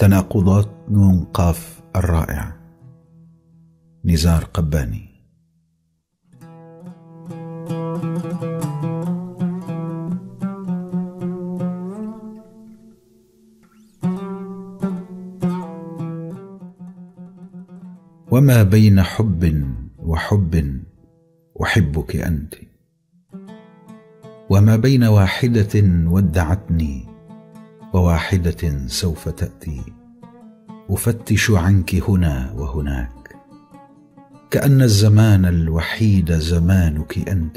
تناقضات نون قاف الرائع. نزار قباني. وما بين حب وحب احبك انت. وما بين واحدة ودعتني وواحدة سوف تأتي. أفتش عنك هنا وهناك. كأن الزمان الوحيد زمانك أنت.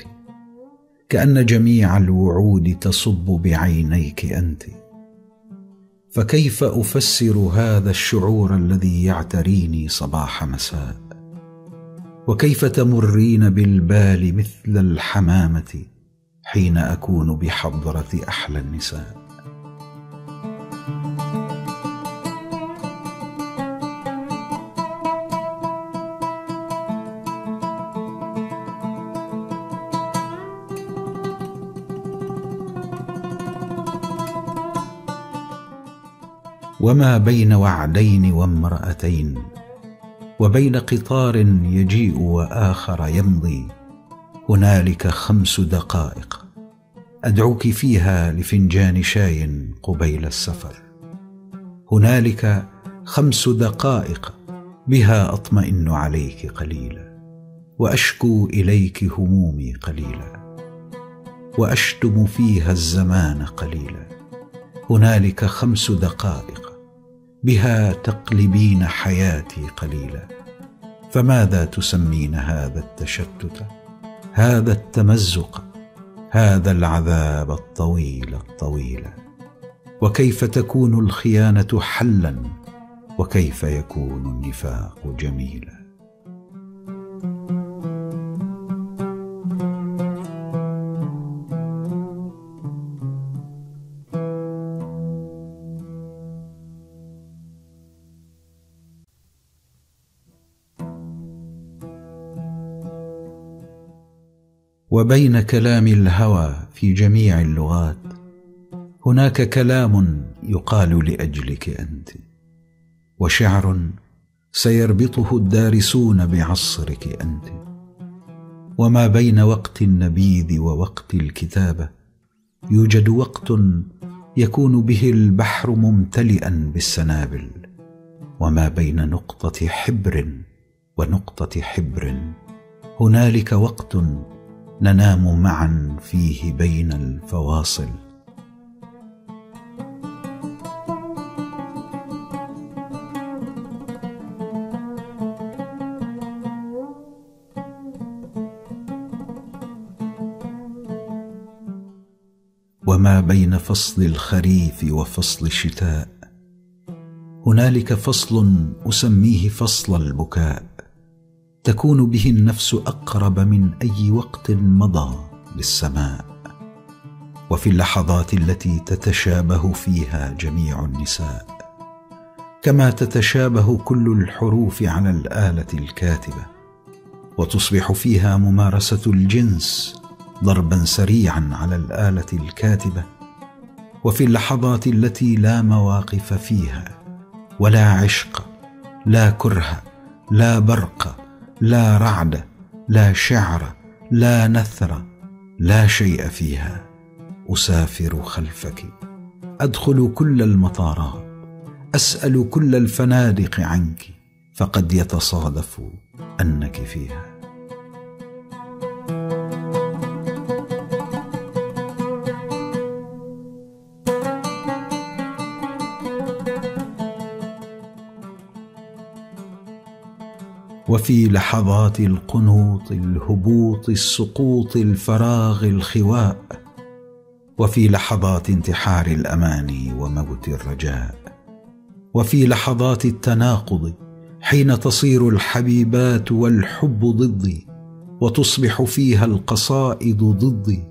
كأن جميع الوعود تصب بعينيك أنت. فكيف أفسر هذا الشعور الذي يعتريني صباح مساء؟ وكيف تمرين بالبال مثل الحمامة حين أكون بحضرة أحلى النساء؟ وما بين وعدين وامرأتين وبين قطار يجيء وآخر يمضي هنالك خمس دقائق أدعوك فيها لفنجان شاي قبيل السفر. هنالك خمس دقائق بها أطمئن عليك قليلا وأشكو إليك همومي قليلا وأشتم فيها الزمان قليلا. هنالك خمس دقائق بها تقلبين حياتي قليلا. فماذا تسمين هذا التشتت؟ هذا التمزق هذا العذاب الطويل الطويل. وكيف تكون الخيانة حلا؟ وكيف يكون النفاق جميلا؟ وبين كلام الهوى في جميع اللغات. هناك كلام يقال لأجلك أنت وشعر سيربطه الدارسون بعصرك أنت. وما بين وقت النبيذ ووقت الكتابة يوجد وقت يكون به البحر ممتلئا بالسنابل. وما بين نقطة حبر ونقطة حبر هنالك وقت ننام معا فيه بين الفواصل. وما بين فصل الخريف وفصل الشتاء هنالك فصل أسميه فصل البكاء. تكون به النفس أقرب من أي وقت مضى للسماء. وفي اللحظات التي تتشابه فيها جميع النساء كما تتشابه كل الحروف على الآلة الكاتبة وتصبح فيها ممارسة الجنس ضربا سريعا على الآلة الكاتبة. وفي اللحظات التي لا مواقف فيها ولا عشق لا كره لا برق لا رعد لا شعر لا نثر لا شيء فيها. أسافر خلفك أدخل كل المطارات أسأل كل الفنادق عنك فقد يتصادف أنك فيها. وفي لحظات القنوط الهبوط السقوط الفراغ الخواء. وفي لحظات انتحار الاماني وموت الرجاء. وفي لحظات التناقض حين تصير الحبيبات والحب ضدي. وتصبح فيها القصائد ضدي.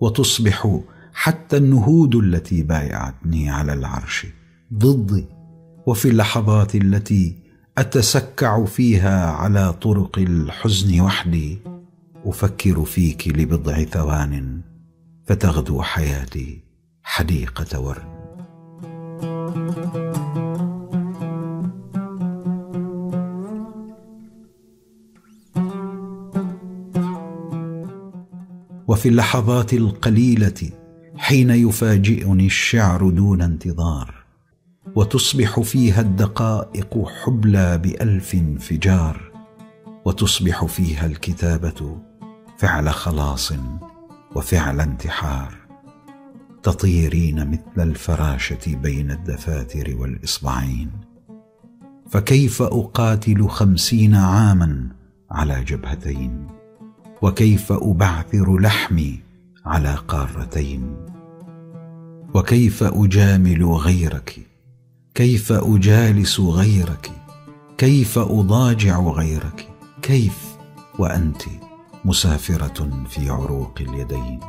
وتصبح حتى النهود التي بايعتني على العرش ضدي. وفي اللحظات التي أتسكع فيها على طرق الحزن وحدي أفكر فيك لبضع ثوان فتغدو حياتي حديقة ورد. وفي اللحظات القليلة حين يفاجئني الشعر دون انتظار وتصبح فيها الدقائق حبلى بألف انفجار وتصبح فيها الكتابة فعل خلاص وفعل انتحار. تطيرين مثل الفراشة بين الدفاتر والإصبعين. فكيف أقاتل خمسين عاما على جبهتين؟ وكيف أبعثر لحمي على قارتين؟ وكيف أجامل غيرك كيف أجالس غيرك؟ كيف أضاجع غيرك؟ كيف وأنت مسافرة في عروق اليدين؟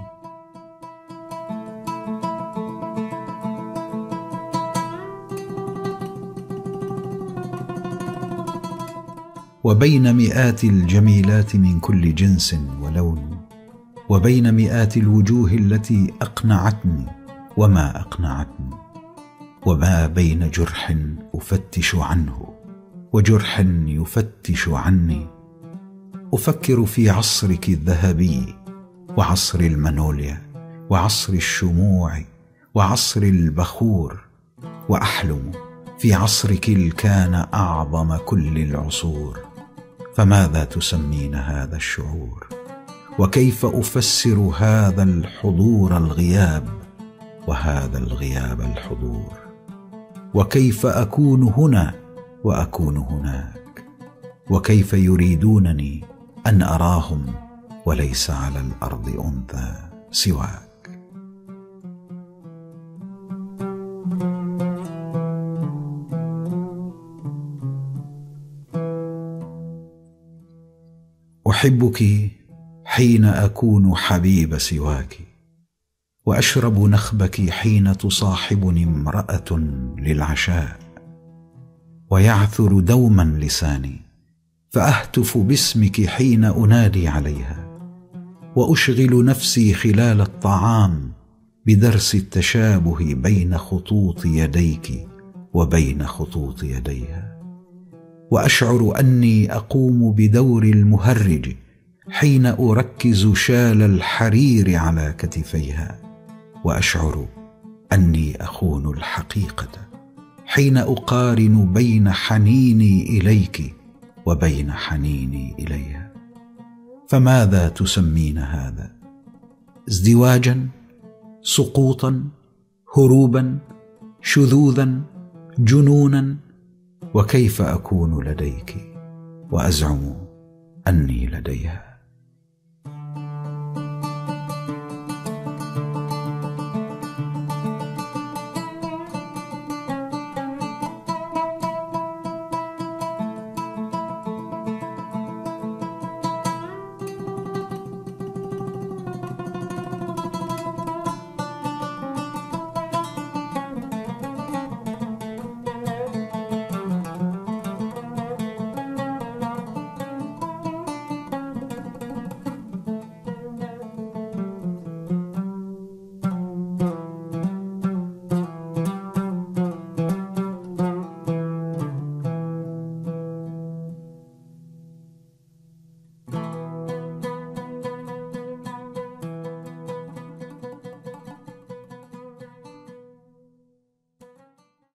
وبين مئات الجميلات من كل جنس ولون وبين مئات الوجوه التي أقنعتني وما أقنعتني. وما بين جرح أفتش عنه وجرح يفتش عني. أفكر في عصرك الذهبي وعصر المانوليا وعصر الشموع وعصر البخور وأحلم في عصرك الكان أعظم كل العصور. فماذا تسمين هذا الشعور؟ وكيف أفسر هذا الحضور الغياب وهذا الغياب الحضور؟ وكيف أكون هنا وأكون هناك؟ وكيف يريدونني أن أراهم وليس على الأرض أنثى سواك؟ أحبك حين أكون حبيب سواك. وأشرب نخبك حين تصاحبني امرأة للعشاء. ويعثر دوما لساني فأهتف باسمك حين أنادي عليها. وأشغل نفسي خلال الطعام بدرس التشابه بين خطوط يديك وبين خطوط يديها. وأشعر أني أقوم بدور المهرج حين أركز شال الحرير على كتفيها. وأشعر أني أخون الحقيقة حين أقارن بين حنيني إليك وبين حنيني اليها فماذا تسمين هذا؟ ازدواجا سقوطا هروبا شذوذا جنونا؟ وكيف أكون لديك؟ وأزعم أني لديها.